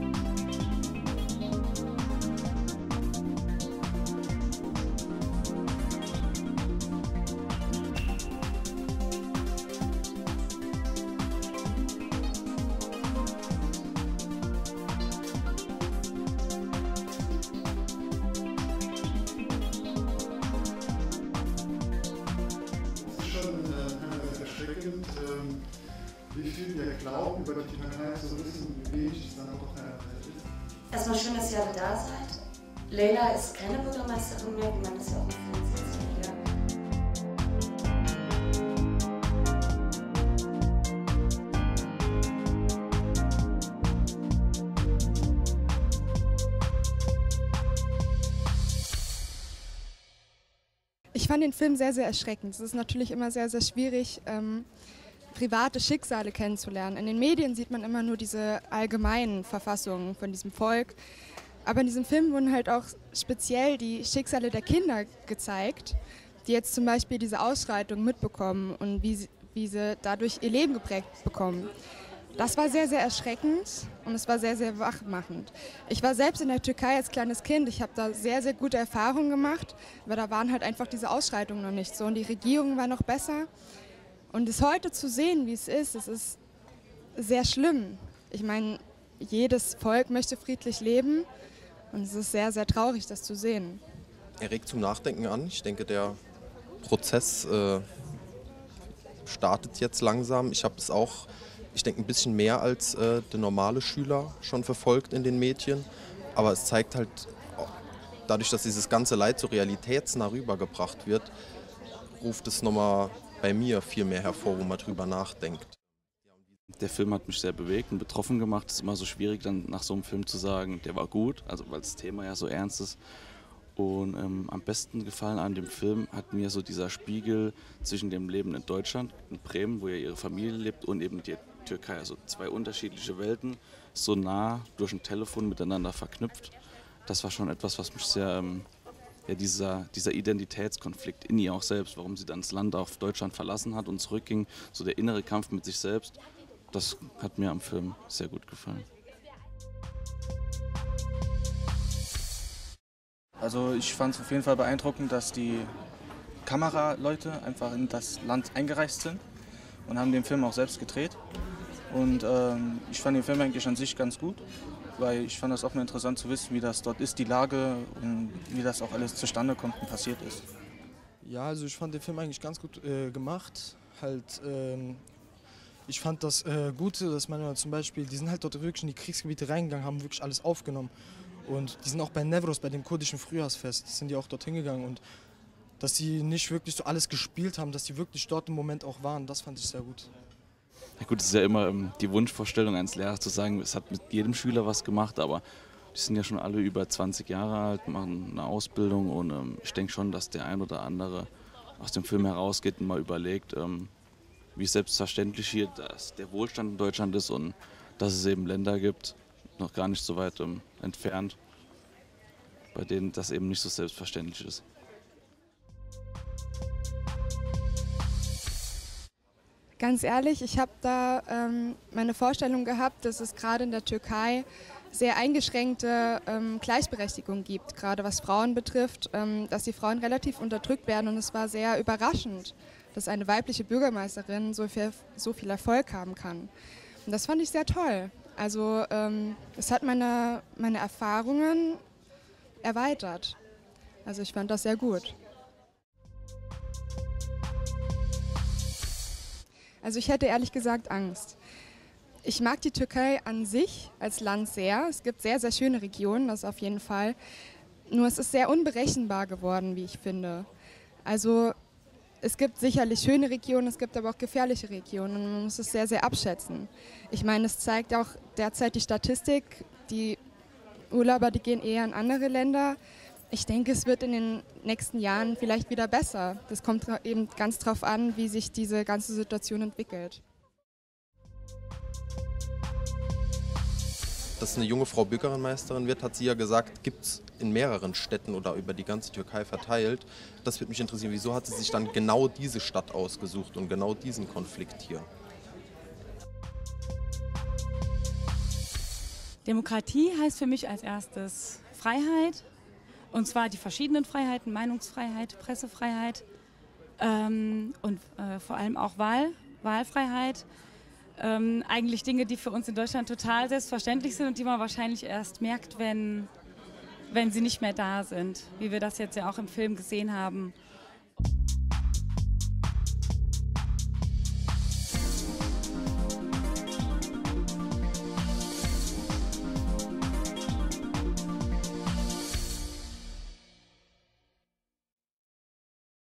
ähm, wie viel wir glauben, über die Türkei zu wissen, wie wenig es dann auch ist. Erstmal schön, dass ihr alle da seid. Leila ist keine Bürgermeisterin mehr, wie man das ja auch im Film sieht. Ich fand den Film sehr, sehr erschreckend. Es ist natürlich immer sehr, sehr schwierig, ähm, private Schicksale kennenzulernen. In den Medien sieht man immer nur diese allgemeinen Verfassungen von diesem Volk. Aber in diesem Film wurden halt auch speziell die Schicksale der Kinder gezeigt, die jetzt zum Beispiel diese Ausschreitung mitbekommen und wie sie, wie sie dadurch ihr Leben geprägt bekommen. Das war sehr, sehr erschreckend und es war sehr, sehr wachmachend. Ich war selbst in der Türkei als kleines Kind. Ich habe da sehr, sehr gute Erfahrungen gemacht, aber da waren halt einfach diese Ausschreitungen noch nicht so und die Regierung war noch besser. Und es heute zu sehen, wie es ist, es ist sehr schlimm. Ich meine, jedes Volk möchte friedlich leben und es ist sehr, sehr traurig, das zu sehen. Er regt zum Nachdenken an. Ich denke, der Prozess äh, startet jetzt langsam. Ich habe es auch, ich denke, ein bisschen mehr als äh, der normale Schüler schon verfolgt in den Medien. Aber es zeigt halt, dadurch, dass dieses ganze Leid so realitätsnah rübergebracht wird, ruft es nochmal bei mir viel mehr hervor, wo man drüber nachdenkt. Der Film hat mich sehr bewegt und betroffen gemacht. Es ist immer so schwierig, dann nach so einem Film zu sagen, der war gut, also weil das Thema ja so ernst ist. Und ähm, am besten gefallen an dem Film hat mir so dieser Spiegel zwischen dem Leben in Deutschland, in Bremen, wo ja ihre Familie lebt, und eben die Türkei. Also zwei unterschiedliche Welten, so nah durch ein Telefon miteinander verknüpft. Das war schon etwas, was mich sehr, ähm, ja, dieser, dieser Identitätskonflikt in ihr auch selbst, warum sie dann das Land auf Deutschland verlassen hat und zurückging, so der innere Kampf mit sich selbst, das hat mir am Film sehr gut gefallen. Also ich fand es auf jeden Fall beeindruckend, dass die Kameraleute einfach in das Land eingereist sind und haben den Film auch selbst gedreht. Und ähm, ich fand den Film eigentlich an sich ganz gut, weil ich fand das auch mal interessant zu wissen, wie das dort ist, die Lage und wie das auch alles zustande kommt und passiert ist. Ja, also ich fand den Film eigentlich ganz gut äh, gemacht. Halt, ähm, ich fand das äh, Gute, dass man zum Beispiel, die sind halt dort wirklich in die Kriegsgebiete reingegangen, haben wirklich alles aufgenommen. Und die sind auch bei Nevros, bei dem kurdischen Frühjahrsfest, sind die auch dort hingegangen. Und dass sie nicht wirklich so alles gespielt haben, dass sie wirklich dort im Moment auch waren, das fand ich sehr gut. Ja gut, es ist ja immer ähm, die Wunschvorstellung eines Lehrers zu sagen, es hat mit jedem Schüler was gemacht, aber die sind ja schon alle über 20 Jahre alt, machen eine Ausbildung und ähm, ich denke schon, dass der ein oder andere aus dem Film herausgeht und mal überlegt, ähm, wie selbstverständlich hier dass der Wohlstand in Deutschland ist und dass es eben Länder gibt, noch gar nicht so weit ähm, entfernt, bei denen das eben nicht so selbstverständlich ist. Ganz ehrlich, ich habe da ähm, meine Vorstellung gehabt, dass es gerade in der Türkei sehr eingeschränkte ähm, Gleichberechtigung gibt, gerade was Frauen betrifft, ähm, dass die Frauen relativ unterdrückt werden. Und es war sehr überraschend, dass eine weibliche Bürgermeisterin so viel, so viel Erfolg haben kann. Und das fand ich sehr toll. Also ähm, es hat meine, meine Erfahrungen erweitert. Also ich fand das sehr gut. Also ich hätte ehrlich gesagt Angst. Ich mag die Türkei an sich als Land sehr. Es gibt sehr, sehr schöne Regionen, das auf jeden Fall. Nur es ist sehr unberechenbar geworden, wie ich finde. Also es gibt sicherlich schöne Regionen, es gibt aber auch gefährliche Regionen und man muss es sehr, sehr abschätzen. Ich meine, es zeigt auch derzeit die Statistik, die Urlauber, die gehen eher in andere Länder. Ich denke, es wird in den nächsten Jahren vielleicht wieder besser. Das kommt eben ganz darauf an, wie sich diese ganze Situation entwickelt. Dass eine junge Frau Bürgermeisterin wird, hat sie ja gesagt, gibt es in mehreren Städten oder über die ganze Türkei verteilt. Das würde mich interessieren, wieso hat sie sich dann genau diese Stadt ausgesucht und genau diesen Konflikt hier? Demokratie heißt für mich als erstes Freiheit. Und zwar die verschiedenen Freiheiten, Meinungsfreiheit, Pressefreiheit ähm, und äh, vor allem auch Wahl, Wahlfreiheit. Ähm, eigentlich Dinge, die für uns in Deutschland total selbstverständlich sind und die man wahrscheinlich erst merkt, wenn, wenn sie nicht mehr da sind, wie wir das jetzt ja auch im Film gesehen haben.